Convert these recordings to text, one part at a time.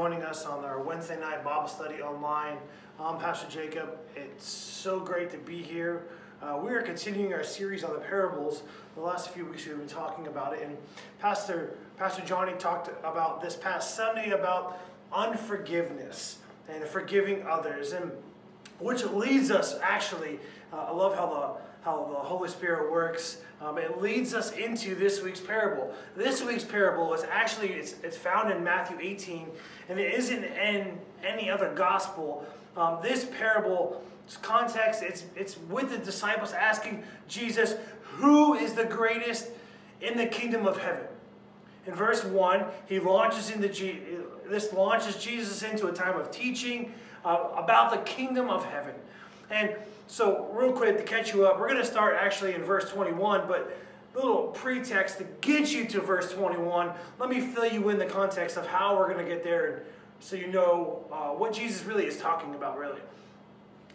joining us on our Wednesday night Bible study online. I'm Pastor Jacob. It's so great to be here. Uh, we are continuing our series on the parables. The last few weeks we've been talking about it, and Pastor Pastor Johnny talked about this past Sunday about unforgiveness and forgiving others, and which leads us actually. Uh, I love how the how the Holy Spirit works. Um, it leads us into this week's parable. This week's parable is actually it's, it's found in Matthew 18, and it isn't in any other gospel. Um, this parable context it's it's with the disciples asking Jesus, "Who is the greatest in the kingdom of heaven?" In verse one, he launches into G, this launches Jesus into a time of teaching uh, about the kingdom of heaven, and so, real quick to catch you up, we're going to start actually in verse 21, but a little pretext to get you to verse 21. Let me fill you in the context of how we're going to get there and so you know uh, what Jesus really is talking about, really.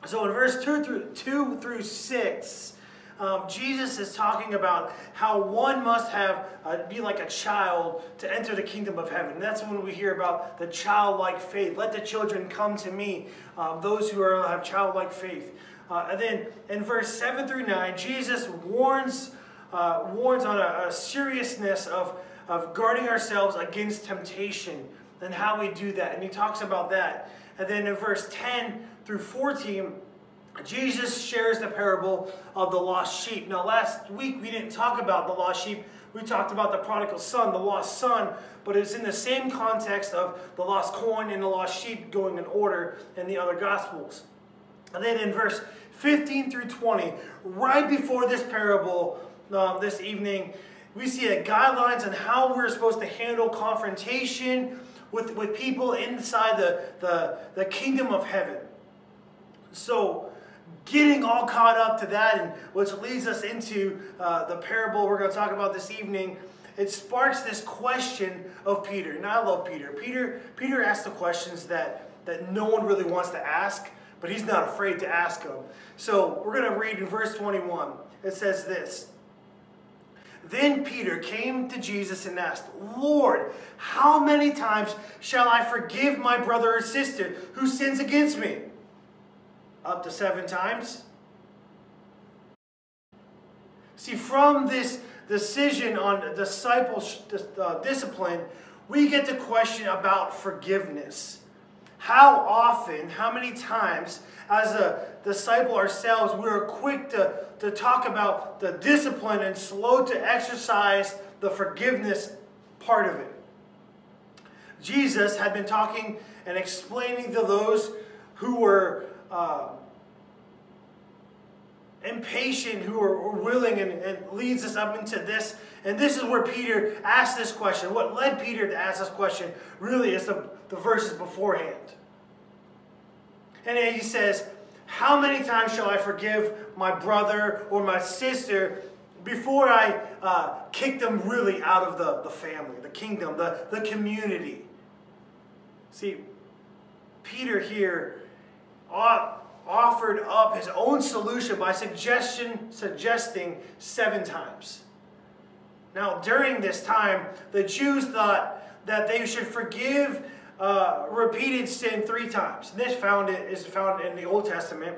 So, in verse 2 through, 2 through 6, um, Jesus is talking about how one must have uh, be like a child to enter the kingdom of heaven. That's when we hear about the childlike faith. Let the children come to me, um, those who are, have childlike faith. Uh, and then in verse 7 through 9, Jesus warns, uh, warns on a, a, seriousness of, of guarding ourselves against temptation and how we do that. And he talks about that. And then in verse 10 through 14, Jesus shares the parable of the lost sheep. Now, last week we didn't talk about the lost sheep. We talked about the prodigal son, the lost son, but it's in the same context of the lost coin and the lost sheep going in order in the other gospels. And then in verse 15 through 20, right before this parable um, this evening, we see a guidelines on how we're supposed to handle confrontation with, with people inside the, the, the kingdom of heaven. So, getting all caught up to that, and which leads us into uh, the parable we're going to talk about this evening, it sparks this question of Peter. And I love Peter. Peter, Peter asks the questions that, that no one really wants to ask, but he's not afraid to ask them. So we're going to read in verse 21. It says this. Then Peter came to Jesus and asked, Lord, how many times shall I forgive my brother or sister who sins against me? Up to seven times? See, from this decision on discipleship, uh, discipline, we get the question about forgiveness. How often, how many times, as a disciple ourselves, we're quick to, to talk about the discipline and slow to exercise the forgiveness part of it. Jesus had been talking and explaining to those who were uh, impatient, who are, willing, and, and leads us up into this. And this is where Peter asked this question. What led Peter to ask this question really is the, the verses beforehand. And he says, How many times shall I forgive my brother or my sister before I uh, kick them really out of the, the family, the kingdom, the, the community? See, Peter here offered up his own solution by suggestion, suggesting seven times. Now, during this time, the Jews thought that they should forgive uh, repeated sin three times. This found it is found in the Old Testament.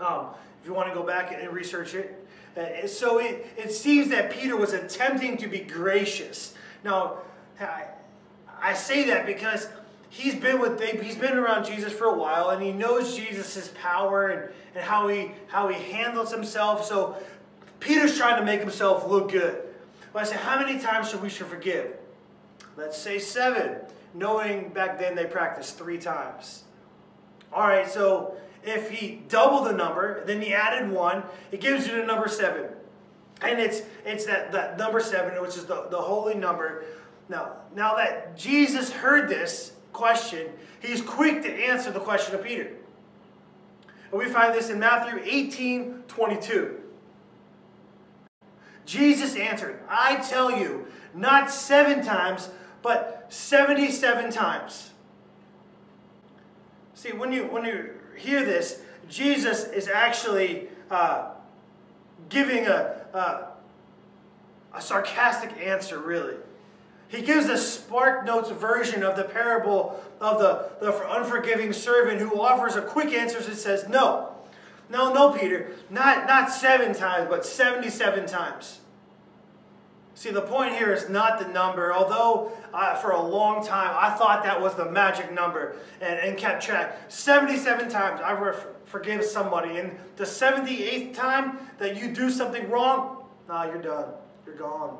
Um, if you want to go back and research it. Uh, so it, it seems that Peter was attempting to be gracious. Now, I, I say that because he's been with he's been around Jesus for a while and he knows Jesus' power and, and how he how he handles himself. So Peter's trying to make himself look good. But I say, how many times should we should forgive? Let's say seven knowing back then they practiced three times. All right, so if he doubled the number, then he added one, it gives you the number seven. And it's it's that, that number seven, which is the, the holy number. Now, now that Jesus heard this question, he's quick to answer the question of Peter. And we find this in Matthew 18, 22. Jesus answered, I tell you, not seven times, but 77 times. See, when you, when you hear this, Jesus is actually uh, giving a, a, a sarcastic answer, really. He gives a Spark Notes version of the parable of the, the unforgiving servant who offers a quick answer and says, No, no, no, Peter, not, not seven times, but 77 times. See, the point here is not the number, although uh, for a long time I thought that was the magic number and, and kept track. 77 times I forgive somebody, and the 78th time that you do something wrong, nah, you're done. You're gone.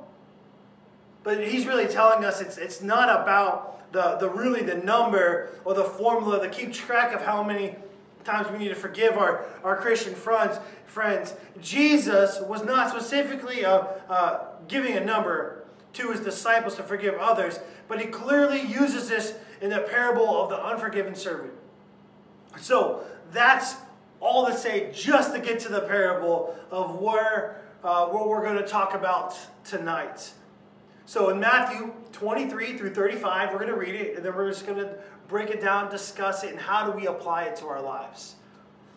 But he's really telling us it's, it's not about the, the really the number or the formula to keep track of how many times we need to forgive our, our Christian friends. Friends, Jesus was not specifically uh, uh, giving a number to his disciples to forgive others, but he clearly uses this in the parable of the unforgiven servant. So that's all to say, just to get to the parable of where uh, what we're going to talk about tonight. So in Matthew 23 through 35, we're going to read it, and then we're just going to break it down, discuss it, and how do we apply it to our lives.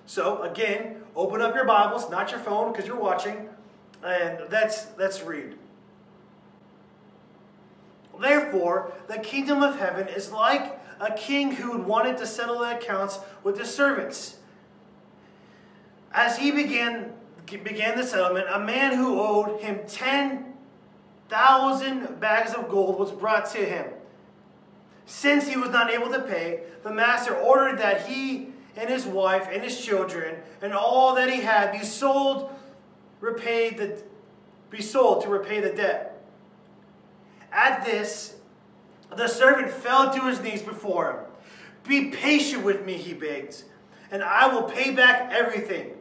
So again, open up your Bibles, not your phone because you're watching, and let's, let's read. Therefore, the kingdom of heaven is like a king who wanted to settle the accounts with his servants. As he began, began the settlement, a man who owed him 10,000 bags of gold was brought to him. Since he was not able to pay, the master ordered that he and his wife and his children and all that he had be sold, repaid the, be sold to repay the debt. At this, the servant fell to his knees before him. Be patient with me, he begged, and I will pay back everything.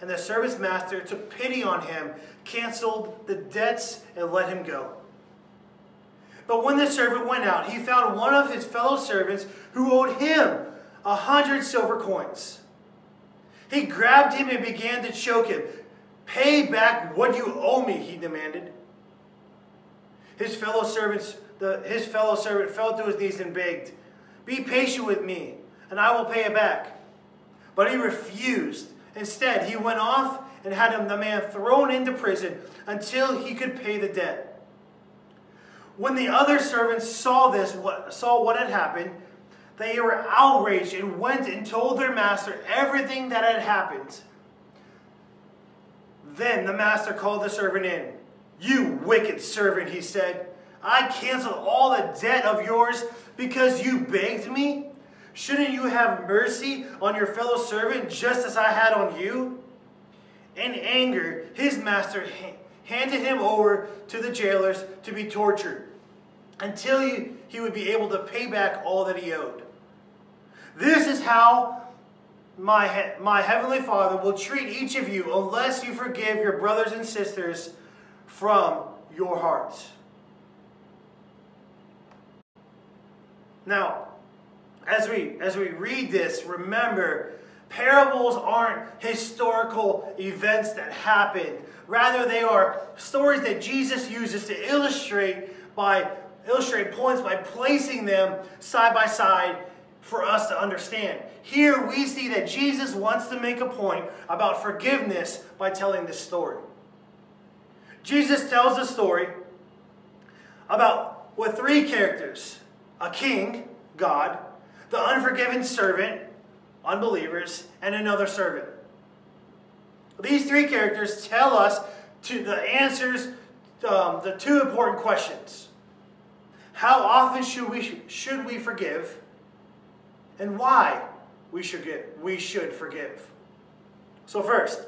And the servant's master took pity on him, canceled the debts, and let him go. But when the servant went out, he found one of his fellow servants who owed him a hundred silver coins. He grabbed him and began to choke him. Pay back what you owe me, he demanded. His fellow servants, the, his fellow servant fell to his knees and begged, Be patient with me, and I will pay it back. But he refused. Instead, he went off and had the man thrown into prison until he could pay the debt. When the other servants saw this, saw what had happened, they were outraged and went and told their master everything that had happened. Then the master called the servant in. You wicked servant, he said. I canceled all the debt of yours because you begged me? Shouldn't you have mercy on your fellow servant just as I had on you? In anger, his master handed him over to the jailers to be tortured until he, he would be able to pay back all that he owed. This is how my, my heavenly Father will treat each of you unless you forgive your brothers and sisters from your hearts. Now, as we as we read this, remember parables aren't historical events that happened. Rather, they are stories that Jesus uses to illustrate by illustrate points by placing them side by side for us to understand. Here we see that Jesus wants to make a point about forgiveness by telling this story. Jesus tells a story about with three characters a king, God, the unforgiven servant, unbelievers, and another servant. These three characters tell us to the answers um, the two important questions. How often should we, should we forgive? And why we should, get, we should forgive. So first,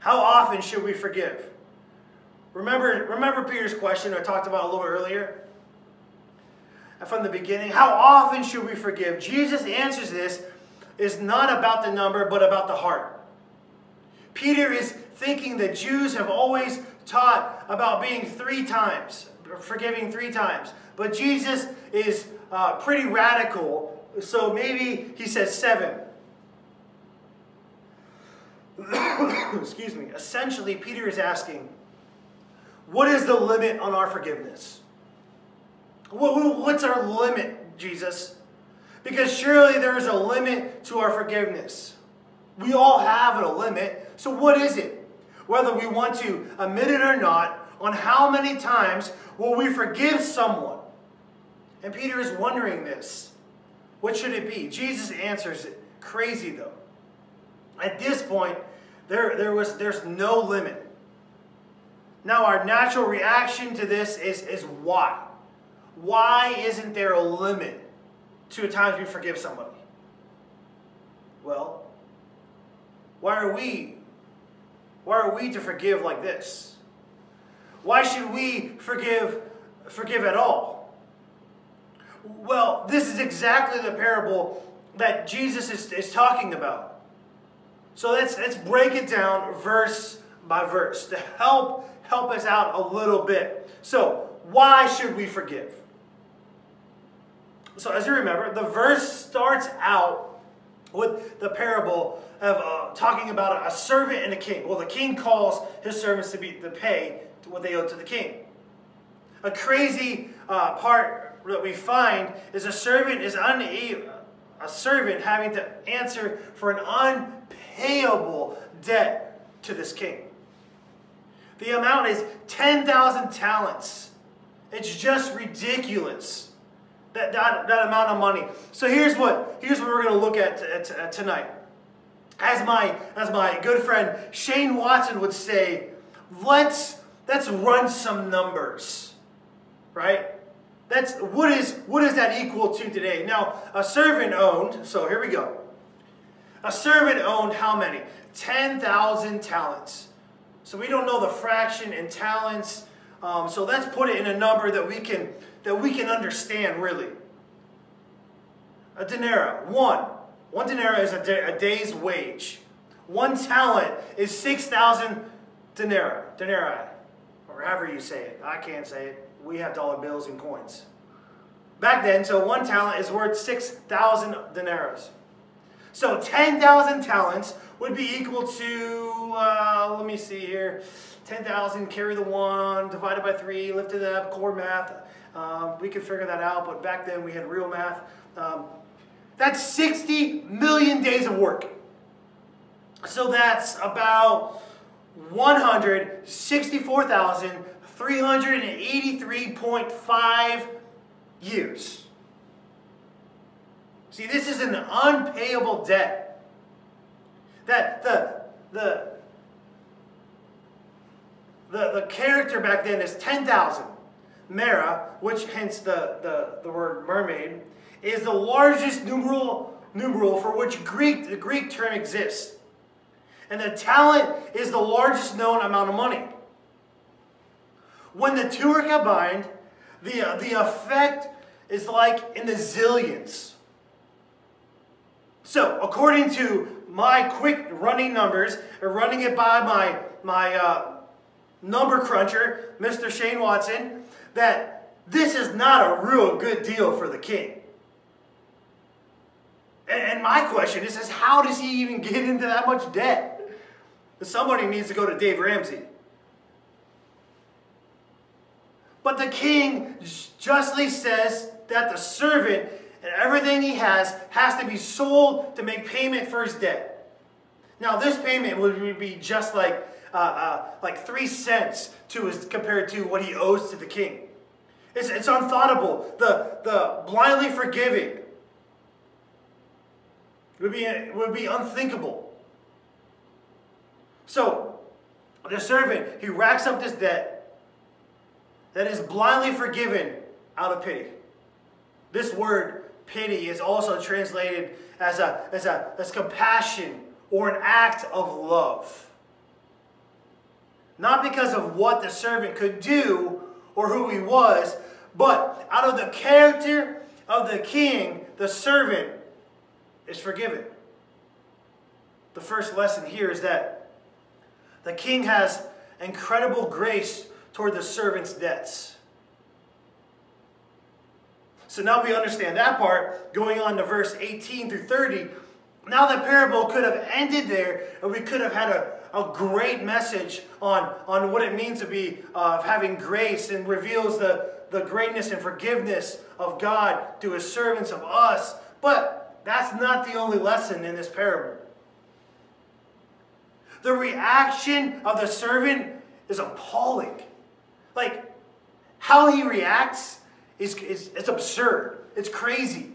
how often should we forgive? Remember, remember Peter's question I talked about a little earlier? From the beginning, how often should we forgive? Jesus answers this is not about the number, but about the heart. Peter is thinking that Jews have always taught about being three times, forgiving three times. But Jesus is uh, pretty radical, so maybe he says seven. excuse me, essentially, Peter is asking, what is the limit on our forgiveness? What's our limit, Jesus? Because surely there is a limit to our forgiveness. We all have a limit, so what is it? Whether we want to admit it or not, on how many times will we forgive someone. And Peter is wondering this. What should it be? Jesus answers it. Crazy though. At this point, there, there was, there's no limit. Now, our natural reaction to this is, is why? Why isn't there a limit to the times we forgive somebody? Well, why are we why are we to forgive like this? Why should we forgive forgive at all? Well, this is exactly the parable that Jesus is, is talking about. So let's let's break it down verse by verse to help help us out a little bit. So, why should we forgive? So, as you remember, the verse starts out with the parable of uh, talking about a servant and a king. Well, the king calls his servants to be to pay what they owe to the king. A crazy uh, part that we find is a servant is unable, a servant having to answer for an unpayable debt to this king. The amount is 10,000 talents. It's just ridiculous. That, that, that amount of money. So here's what, here's what we're going to look at tonight. As my, as my good friend Shane Watson would say, let's, let's run some numbers. Right? That's, what, is, what is that equal to today? Now, a servant owned, so here we go. A servant owned how many? 10,000 talents. So we don't know the fraction in talents. Um, so let's put it in a number that we can that we can understand really. A denarius, one. One denarius is a, a day's wage. One talent is 6,000 denarii, denarii, or however you say it. I can't say it. We have dollar bills and coins. Back then, so one talent is worth 6,000 denarius. So 10,000 talents would be equal to, uh, let me see here, 10,000, carry the 1, divided by 3, lift it up, core math. Um, we could figure that out, but back then we had real math. Um, that's 60 million days of work. So that's about 164,383.5 years. See, this is an unpayable debt. That the, the, the, the character back then is 10,000. Mera, which hence the, the, the word myriad, is the largest numeral, numeral for which Greek, the Greek term exists. And the talent is the largest known amount of money. When the two are combined, the, the effect is like in the zillions. So, according to my quick running numbers, or running it by my, my uh, number cruncher, Mr. Shane Watson, that this is not a real good deal for the king. And, my question is, is, how does he even get into that much debt? Somebody needs to go to Dave Ramsey. But the king justly says that the servant and everything he has has to be sold to make payment for his debt. Now, this payment would be just like uh, uh, like three cents to his compared to what he owes to the king. It's, it's unthoughtable. The the blindly forgiving would be would be unthinkable. So, the servant he racks up this debt that is blindly forgiven out of pity. This word pity is also translated as, a, as, a, as compassion or an act of love. Not because of what the servant could do or who he was, but out of the character of the king, the servant is forgiven. The first lesson here is that the king has incredible grace toward the servant's debts. So now we understand that part. Going on to verse 18 through 30. Now the parable could have ended there, and we could have had a, a great message on, on what it means to be uh, having grace and reveals the, the greatness and forgiveness of God to his servants of us. But that's not the only lesson in this parable. The reaction of the servant is appalling. Like, how he reacts is, is it's absurd. It's crazy.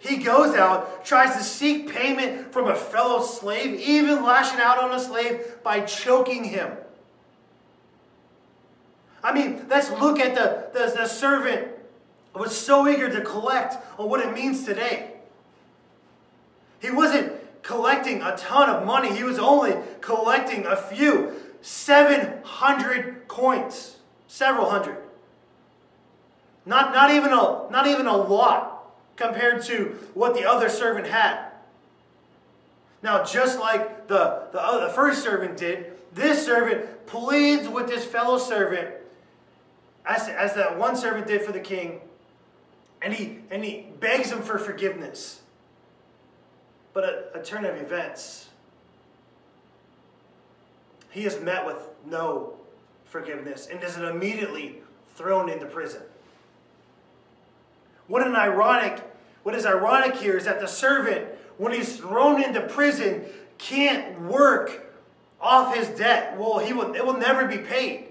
He goes out, tries to seek payment from a fellow slave, even lashing out on a slave by choking him. I mean, let's look at the, the, the servant was so eager to collect on what it means today. He wasn't collecting a ton of money. He was only collecting a few. 700 coins. Several hundred. Not, not, even a, not even a lot compared to what the other servant had. Now, just like the, the, other, the first servant did, this servant pleads with this fellow servant, as, as that one servant did for the king, and he, and he begs him for forgiveness. But a, a turn of events, he is met with no forgiveness and is immediately thrown into prison. What an ironic, what is ironic here is that the servant, when he's thrown into prison, can't work off his debt. Well, he will, it will never be paid.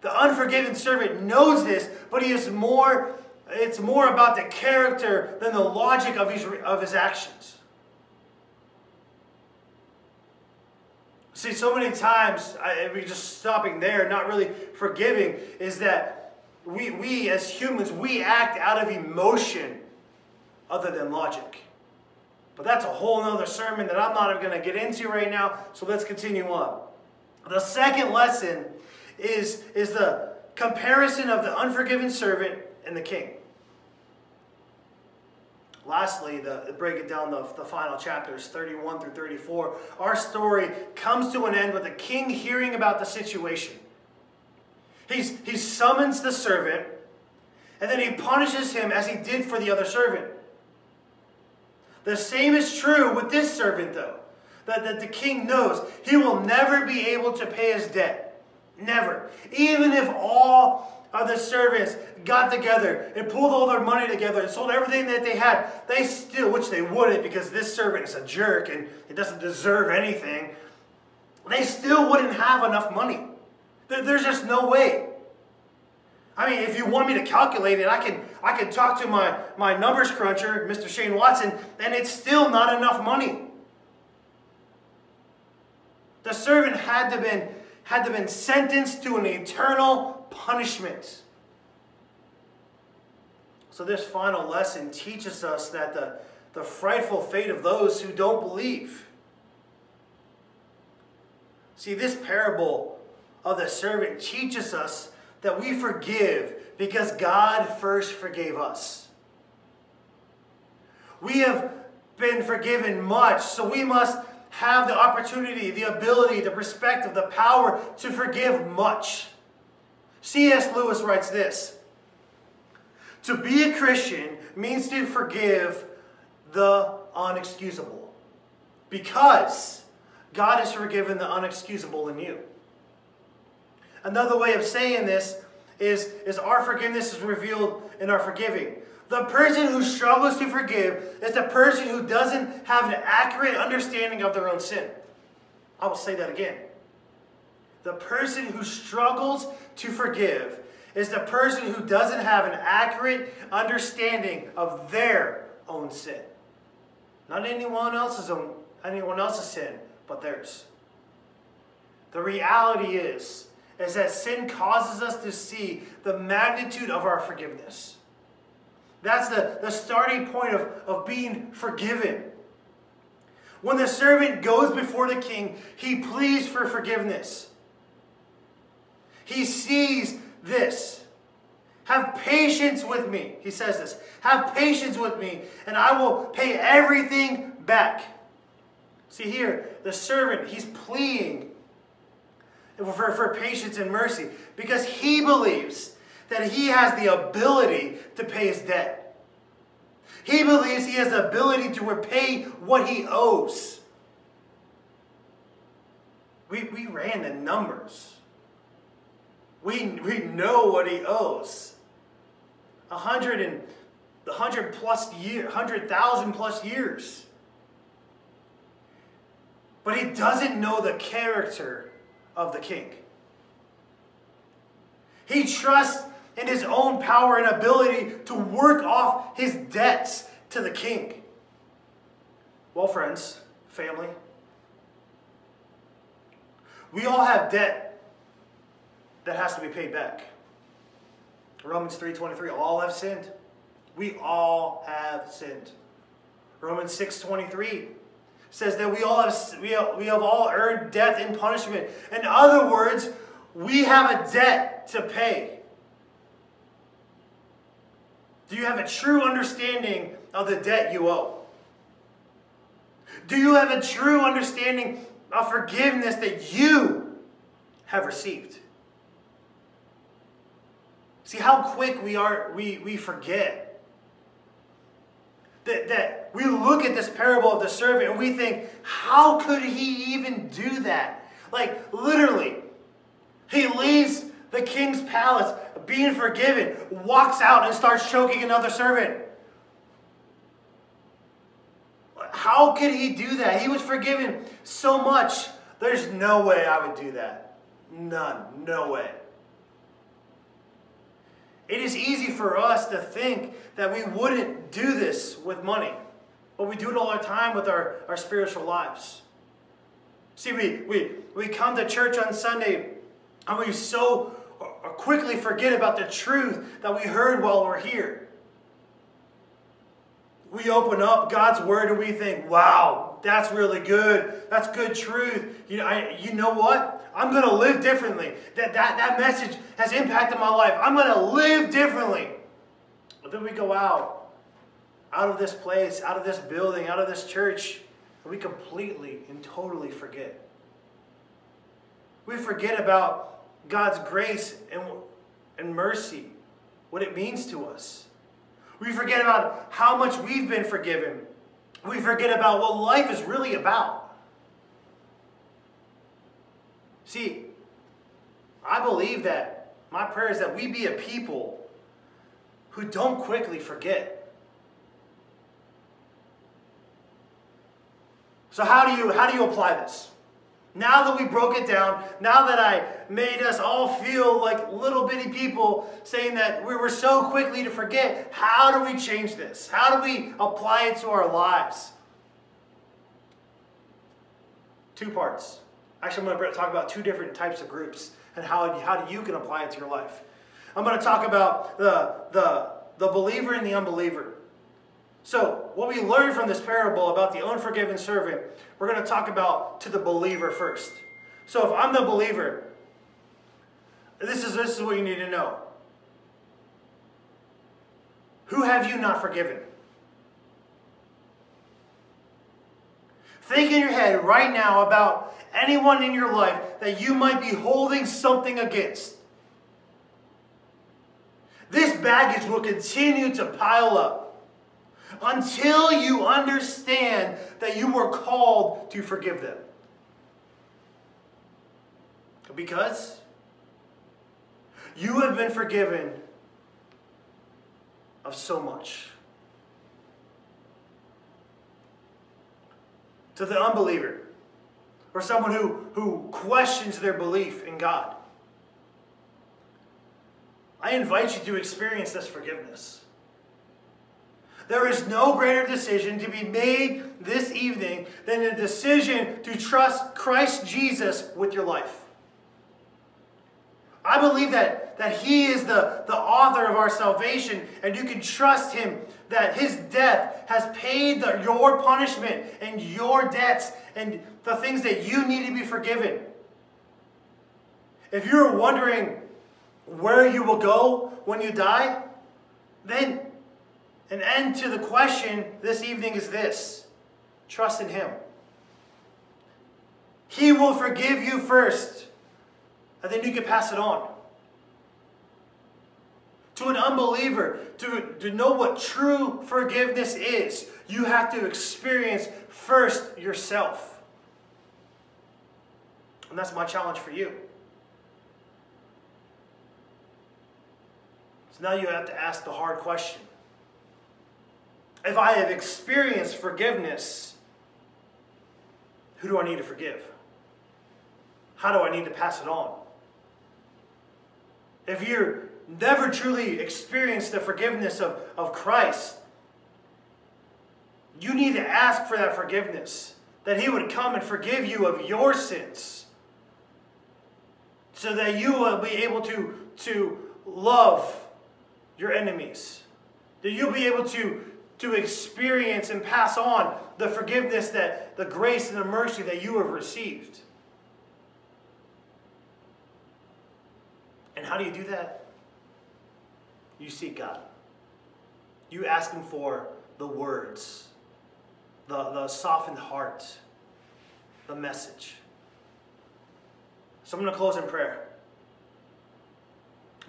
The unforgiven servant knows this, but he is more, it's more about the character than the logic of his, of his actions. See, so many times, I, we just stopping there, not really forgiving, is that we, we as humans, we act out of emotion other than logic. But that's a whole other sermon that I'm not going to get into right now, so let's continue on. The second lesson is, is the comparison of the unforgiven servant and the king. Lastly, the, break it down the, the final chapters, 31 through 34, our story comes to an end with the king hearing about the situation. He's, he summons the servant, and then he punishes him as he did for the other servant. The same is true with this servant, though, that, that the king knows he will never be able to pay his debt. Never. Even if all of the servants got together and pulled all their money together and sold everything that they had, they still, which they wouldn't because this servant is a jerk and it doesn't deserve anything, they still wouldn't have enough money. There's just no way. I mean, if you want me to calculate it, I can, I can talk to my, my numbers cruncher, Mr. Shane Watson, and it's still not enough money. The servant had to been had to been sentenced to an eternal punishment. So this final lesson teaches us that the, the frightful fate of those who don't believe. See, this parable of the servant teaches us that we forgive because God first forgave us. We have been forgiven much, so we must have the opportunity, the ability, the perspective, the power to forgive much. C.S. Lewis writes this To be a Christian means to forgive the unexcusable because God has forgiven the unexcusable in you. Another way of saying this is, is our forgiveness is revealed in our forgiving. The person who struggles to forgive is the person who doesn't have an accurate understanding of their own sin. I will say that again. The person who struggles to forgive is the person who doesn't have an accurate understanding of their own sin. Not anyone else's own, anyone else's sin, but theirs. The reality is, is that sin causes us to see the magnitude of our forgiveness. That's the, the starting point of, of being forgiven. When the servant goes before the king, he pleads for forgiveness. He sees this. Have patience with me, he says this. Have patience with me, and I will pay everything back. See here, the servant, he's pleading for, for patience and mercy because he believes that he has the ability to pay his debt. He believes he has the ability to repay what he owes. We, we ran the numbers. We, we know what he owes. A hundred and the hundred plus year, hundred thousand plus years. But he doesn't know the character of the king. He trusts in his own power and ability to work off his debts to the king. Well, friends, family, we all have debt that has to be paid back. Romans 3.23, all have sinned. We all have sinned. Romans 6.23 says that we all have we have, we have all earned death and punishment. In other words, we have a debt to pay. Do you have a true understanding of the debt you owe? Do you have a true understanding of forgiveness that you have received? See how quick we are, we, we forget. That, that we look at this parable of the servant and we think, how could he even do that? Like, literally, he leaves the king's palace being forgiven, walks out and starts choking another servant. How could he do that? He was forgiven so much. There's no way I would do that. None. No way. It is easy for us to think that we wouldn't do this with money, but we do it all the time with our, our spiritual lives. See, we, we, we come to church on Sunday and we so quickly forget about the truth that we heard while we're here. We open up God's Word and we think, wow, that's really good. That's good truth. You know, I, you know what? I'm going to live differently. That, that, that message has impacted my life. I'm going to live differently. But then we go out, out of this place, out of this building, out of this church, and we completely and totally forget. We forget about God's grace and, and mercy, what it means to us. We forget about how much we've been forgiven. We forget about what life is really about. See, I believe that my prayer is that we be a people who don't quickly forget. So how do you how do you apply this? Now that we broke it down, now that I made us all feel like little bitty people saying that we were so quickly to forget, how do we change this? How do we apply it to our lives? Two parts. Actually, I'm going to talk about two different types of groups and how, how you can apply it to your life. I'm going to talk about the, the, the believer and the unbeliever. So, what we learned from this parable about the unforgiven servant, we're going to talk about to the believer first. So, if I'm the believer, this is, this is what you need to know. Who have you not forgiven? Think in your head right now about anyone in your life that you might be holding something against. This baggage will continue to pile up until you understand that you were called to forgive them. Because you have been forgiven of so much. To the unbeliever, or someone who, who questions their belief in God. I invite you to experience this forgiveness. There is no greater decision to be made this evening than the decision to trust Christ Jesus with your life. I believe that, that He is the, the author of our salvation, and you can trust Him that His death has paid the, your punishment and your debts and the things that you need to be forgiven. If you're wondering where you will go when you die, then an end to the question this evening is this trust in Him. He will forgive you first and then you can pass it on. To an unbeliever, to, to know what true forgiveness is, you have to experience first yourself. And that's my challenge for you. So now you have to ask the hard question. If I have experienced forgiveness, who do I need to forgive? How do I need to pass it on? if you're never truly experienced the forgiveness of, of Christ, you need to ask for that forgiveness. That He would come and forgive you of your sins. So that you will be able to, to love your enemies. That you'll be able to, to experience and pass on the forgiveness that the grace and the mercy that you have received. And how do you do that? You seek God. You ask Him for the words, the, the softened heart, the message. So I'm going to close in prayer.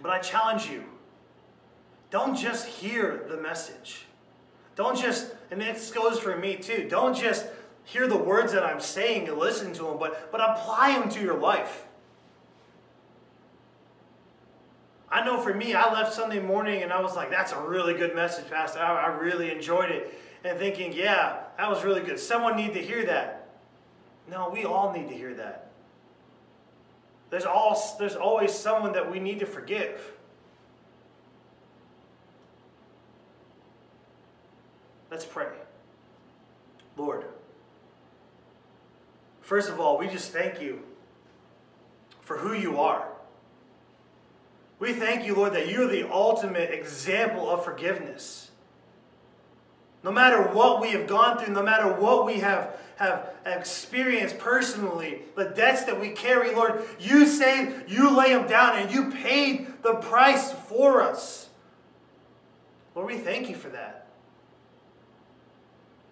But I challenge you don't just hear the message. Don't just, and this goes for me too, don't just hear the words that I'm saying and listen to them, but, but apply them to your life. I know for me, I left Sunday morning and I was like, that's a really good message, Pastor. I, I really enjoyed it. And thinking, yeah, that was really good. Someone need to hear that. No, we all need to hear that. There's, all, there's always someone that we need to forgive. Let's pray. Lord, first of all, we just thank you for who you are. We thank you, Lord, that you're the ultimate example of forgiveness. No matter what we have gone through, no matter what we have, have experienced personally, the debts that we carry, Lord, you say you lay them down and you paid the price for us. Lord, we thank you for that.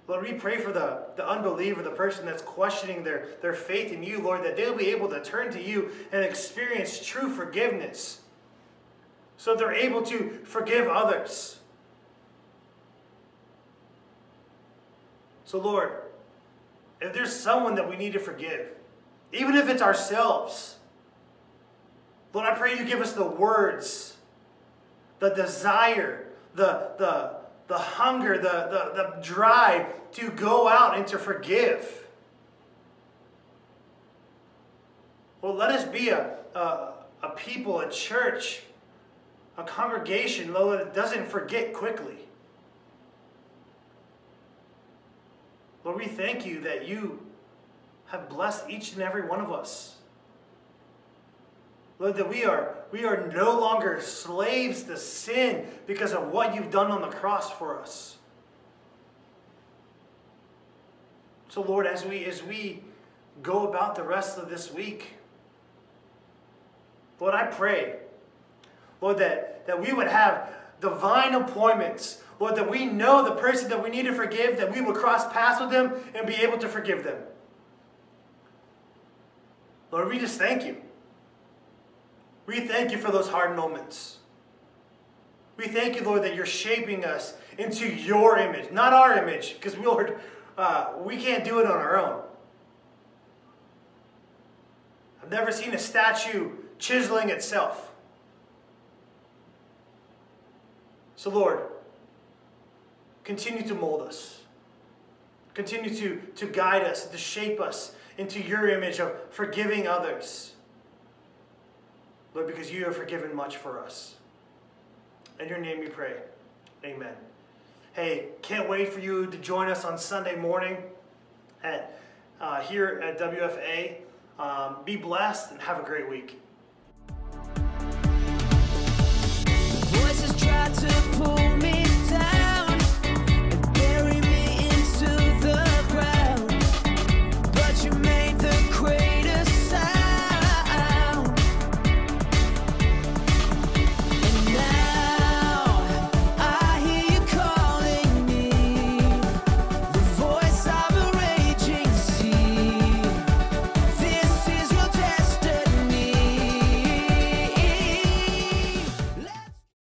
Lord, we pray for the, the unbeliever, the person that's questioning their, their faith in you, Lord, that they'll be able to turn to you and experience true forgiveness so they're able to forgive others. So, Lord, if there's someone that we need to forgive, even if it's ourselves, Lord, I pray you give us the words, the desire, the, the, the hunger, the, the, the drive to go out and to forgive. Well, let us be a, a, a people, a church a congregation, Lord, that doesn't forget quickly. Lord, we thank you that you have blessed each and every one of us. Lord, that we are, we are no longer slaves to sin because of what you've done on the cross for us. So, Lord, as we, as we go about the rest of this week, Lord, I pray Lord, that, that we would have divine appointments. Lord, that we know the person that we need to forgive, that we will cross paths with them and be able to forgive them. Lord, we just thank you. We thank you for those hard moments. We thank you, Lord, that you're shaping us into your image, not our image, because Lord, uh, we can't do it on our own. I've never seen a statue chiseling itself. So, Lord, continue to mold us. Continue to, to guide us, to shape us into your image of forgiving others. Lord, because you have forgiven much for us. In your name we pray. Amen. Hey, can't wait for you to join us on Sunday morning at uh, here at WFA. Um, be blessed and have a great week.